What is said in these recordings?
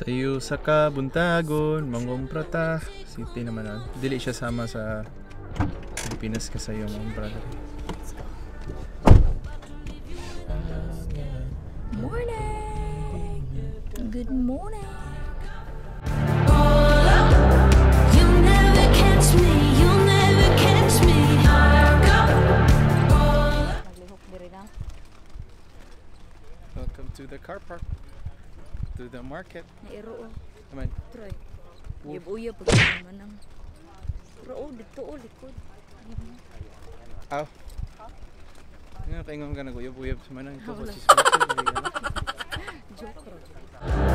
Tayo sa kabuntagon, mangumpra ta. City naman nun. Dili siya sama sa Pilipinas ka sa'yo, mangumpra ta. Morning. Good morning. To the market. Nairo oh. Naman. Try. Uyab-uyab pag naman nang. Pero oh, dito oh, likod. Aw. Nga, kaingon ka nag-uyab-uyab sa manang ito. Wala. Sis Marcel, Joke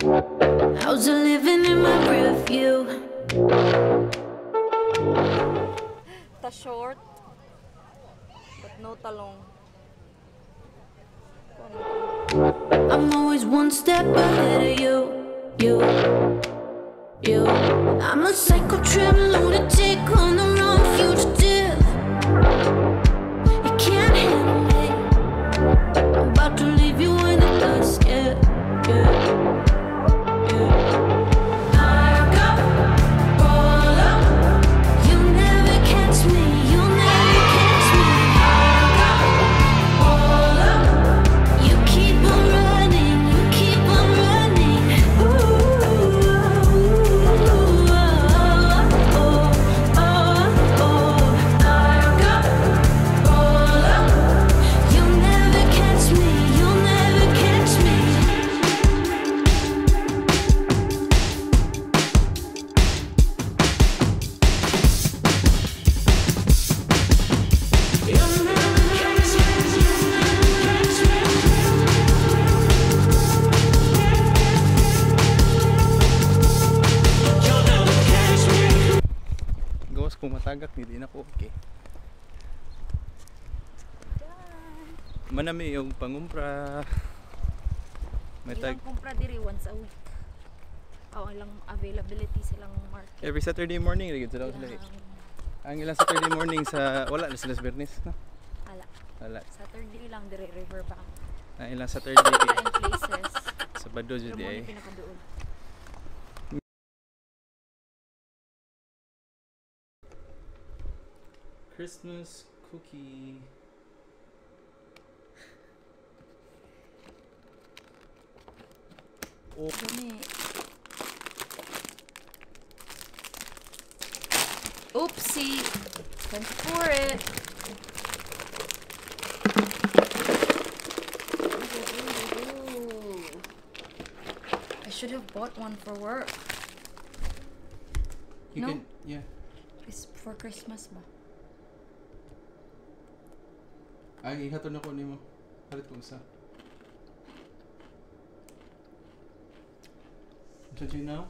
How's it living in my rearview? Ta short. But no talong. I'm always one step ahead of you, you, you. I'm a psycho trip lunatic Gawas kung matagak, hindi na ko okay. Manami yung pangumpra. May tag kumpra diri once a week. Aw, ilang availability silang market. every Saturday morning lagi sila sila. Ang ilang Saturday morning sa wala na sila sa Bernes, no? ala, Wala. Saturday lang diri river pa. Ang ilang Saturday Kain places. sa Bado Pero jud ay. ni pinakaduol. Christmas cookie. Oh, Dami. Oopsie. Time to pour it. I should have bought one for work. you No. can yeah. It's for Christmas ba? Ay ihaton ako nimo. Halit ko isa. Did you know?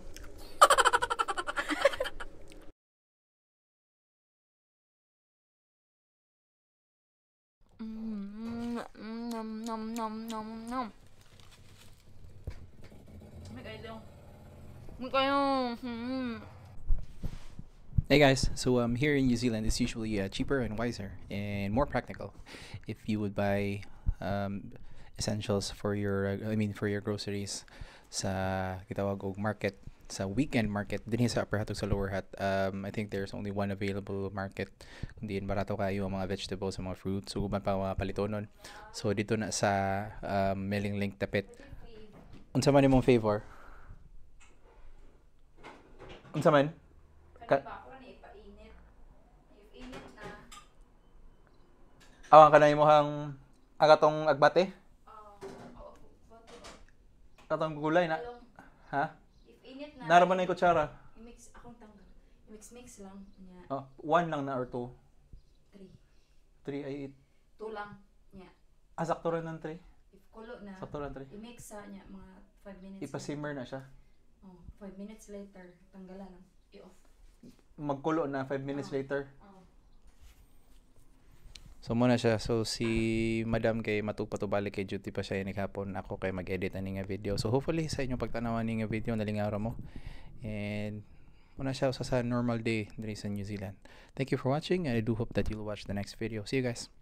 Mm, nom nom nom nom nom. May kayo. May kayo. Hmm. Hey guys, so um, here in New Zealand, it's usually uh, cheaper and wiser and more practical if you would buy um, essentials for your, uh, I mean, for your groceries sa kitawag og market sa weekend market. Dinhi sa upper hat sa lower hat um, I think there's only one available market. Kundi barato kayo ang mga vegetables ang mga fruits. Ug pa mga palitonon so dito na sa um, mailing link tapit. Unsa man imong favor? Unsa man? Ka- Awan ka na imong agatong agbate? Katong gulay na. Ha? If init na, Naraman na yung kutsara. i-mix akong tanggal. I-mix-mix lang. Nya, Oh, one lang na or two? three. Three ay eight. Two lang. Nya. Asakto rin ng three. If kulo na. Sakto lang, Tre. I-mix sa niya mga 5 minutes. Ipa-simmer na siya. Oh, 5 minutes later, tanggalan. I-off. Magkulo na 5 minutes Oh. later. Oh. So muna siya. So si Madam kay matupa to balik kay duty pa siya inig hapon. Ako kay mag-edit ani nga video. So hopefully sa inyo pagtanawan ni nga video nalingara mo. And muna siya sa sa normal day diri sa New Zealand. Thank you for watching and I do hope that you'll watch the next video. See you guys.